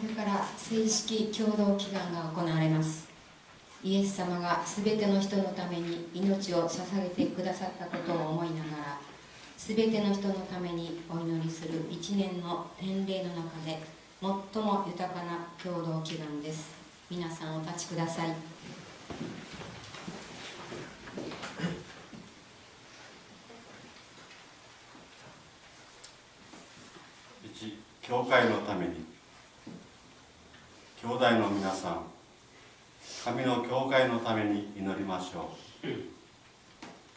これから正式共同祈願が行われます。イエス様が全ての人のために命を捧げてくださったことを思いながら全ての人のためにお祈りする一年の年齢の中で最も豊かな共同祈願です。皆さんお立ちください。一教会のために。兄弟の皆さん神の教会のために祈りましょう。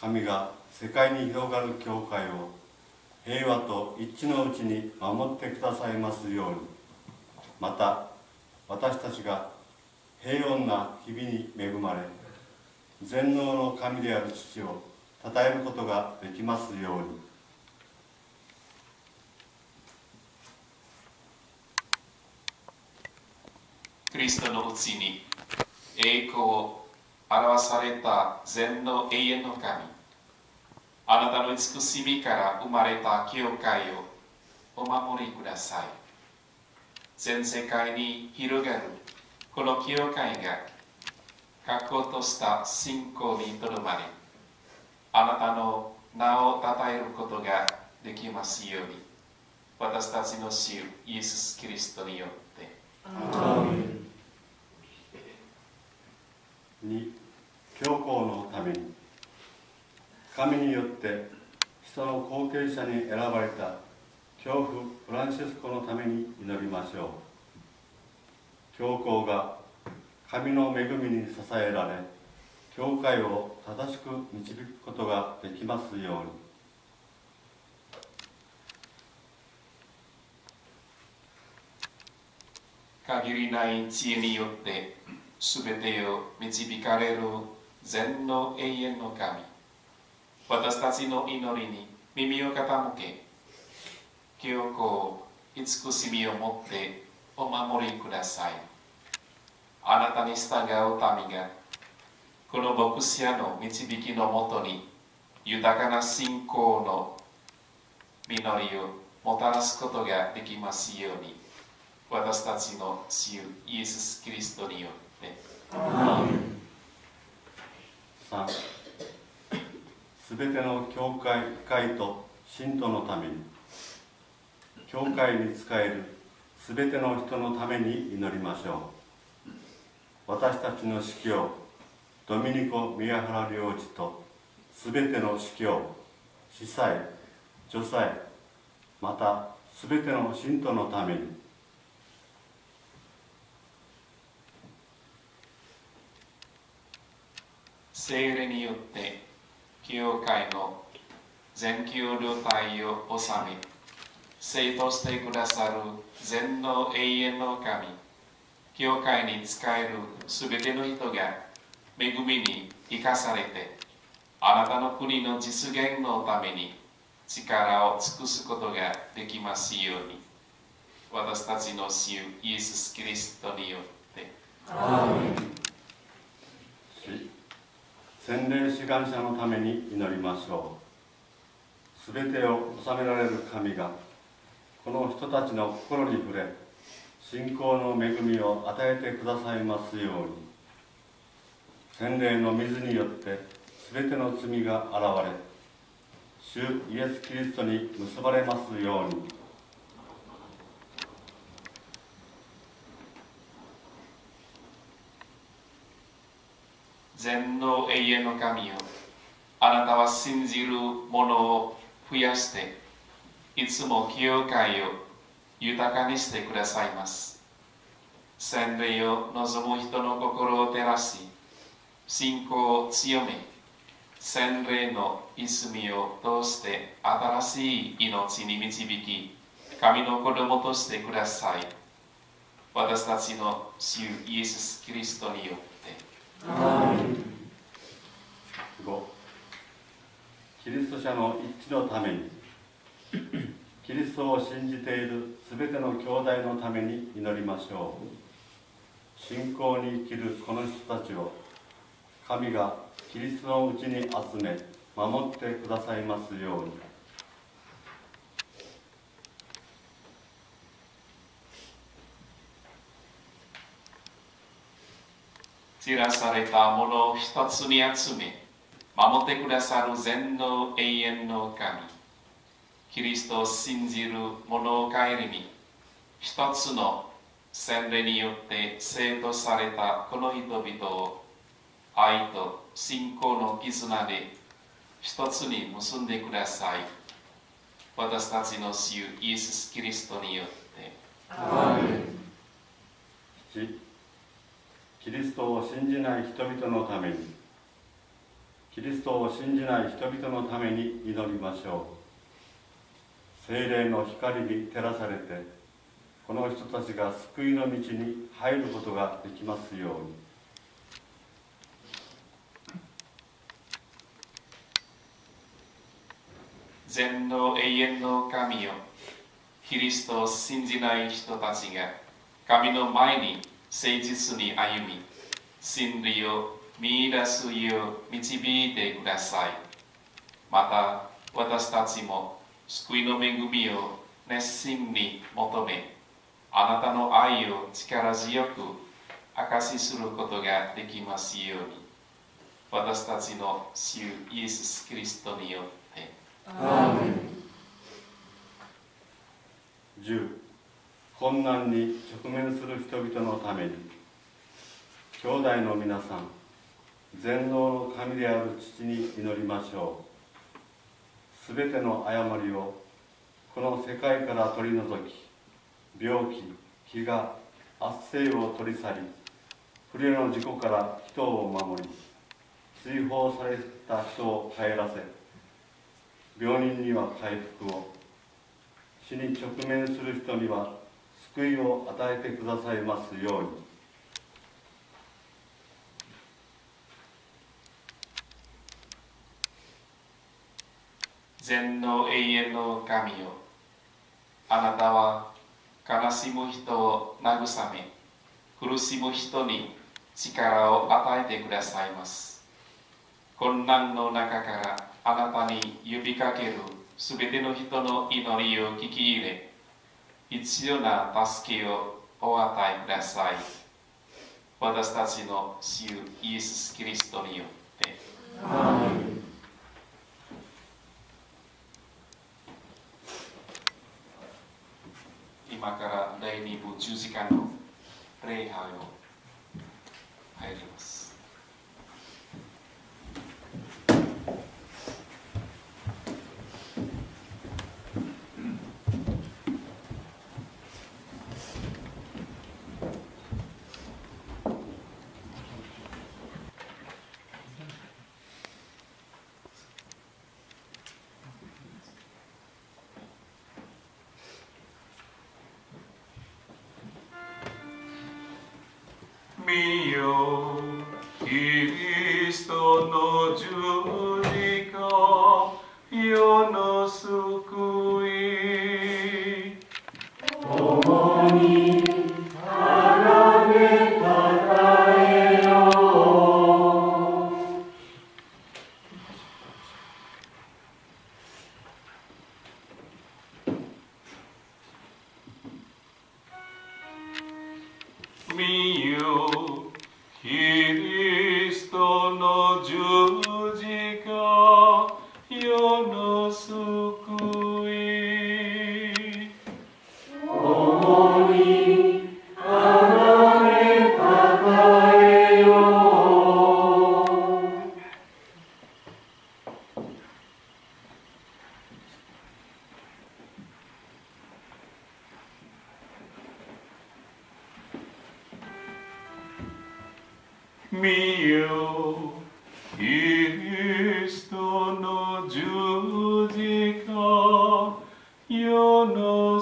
神が世界に広がる教会を平和と一致のうちに守ってくださいますように。また私たちが平穏な日々に恵まれ全能の神である父を称えることができますように。リストのうちに栄光を表された全の永遠の神あなたの慈しみから生まれた教会をお守りください。全世界に広がるこの教会が確固とした信仰にとどまりあなたの名を称えることができますように私たちの主イエス・キリストによって。2教皇のために。神によって人の後継者に選ばれた教父フランシスコのために祈りましょう。教皇が神の恵みに支えられ教会を正しく導くことができますように。限りない知恵によって全てを導かれる全の永遠の神私たちの祈りに耳を傾け教皇慈しみを持ってお守りくださいあなたに従う民がこの牧師者の導きのもとに豊かな信仰の実りをもたらすことができますように私たちの主イエス・キリストによって3すべての教会会と信徒のために教会に仕えるすべての人のために祈りましょう。私たちの司教ドミニコ・宮原領事とすべての司教司祭女祭またすべての信徒のために聖霊によって教会の全球領体を治め生としてくださる全の永遠の神教会に仕えるすべての人が恵みに生かされてあなたの国の実現のために力を尽くすことができますように私たちの主イエス・キリストによって洗礼志願者のために祈りましょう。すべてを治められる神がこの人たちの心に触れ信仰の恵みを与えてくださいますように。洗礼の水によってすべての罪が現れ主イエス・キリストに結ばれますように。全の永遠の神よ。あなたは信じる者を増やしていつも教会を豊かにしてくださいます。洗礼を望む人の心を照らし信仰を強め洗礼の泉を通して新しい命に導き神の子供としてください。私たちの主イエス・キリストによ。5キリスト者の一致のためにキリストを信じているすべての兄弟のために祈りましょう。信仰に生きるこの人たちを神がキリストのうちに集め守ってくださいますように。散らされたものを一つに集め守ってくださる全能永遠の神キリストを信じる者を帰りに一つの洗礼によって生徒されたこの人々を愛と信仰の絆で一つに結んでください。私たちの主イエス・キリストによって。父キリストを信じない人々のためにキリストを信じない人々のために祈りましょう。精霊の光に照らされてこの人たちが救いの道に入ることができますように。全能永遠の神よキリストを信じない人たちが神の前に誠実に歩み真理を見出すよう導いてください。また私たちも救いの恵みを熱心に求めあなたの愛を力強く証しすることができますように。私たちの主イエス・キリストによって。10困難に直面する人々のために兄弟の皆さん全能の神である父に祈りましょう。すべての誤りをこの世界から取り除き病気飢餓圧政を取り去り不慮の事故から人を守り追放された人を帰らせ病人には回復を死に直面する人には救いを与えてくださいますように。全能永遠の神よあなたは悲しむ人を慰め苦しむ人に力を与えてくださいます。困難の中からあなたに呼びかけるすべての人の祈りを聞き入れ必要な助けをお与えください。私たちの主イエス・キリストによって。今から第2部10時間の礼拝を入ります見よキリストの十字架世の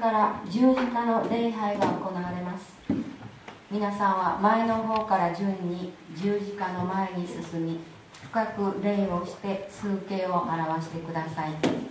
から十字架の礼拝が行われます。皆さんは前の方から順に十字架の前に進み深く礼をして数形を表してください。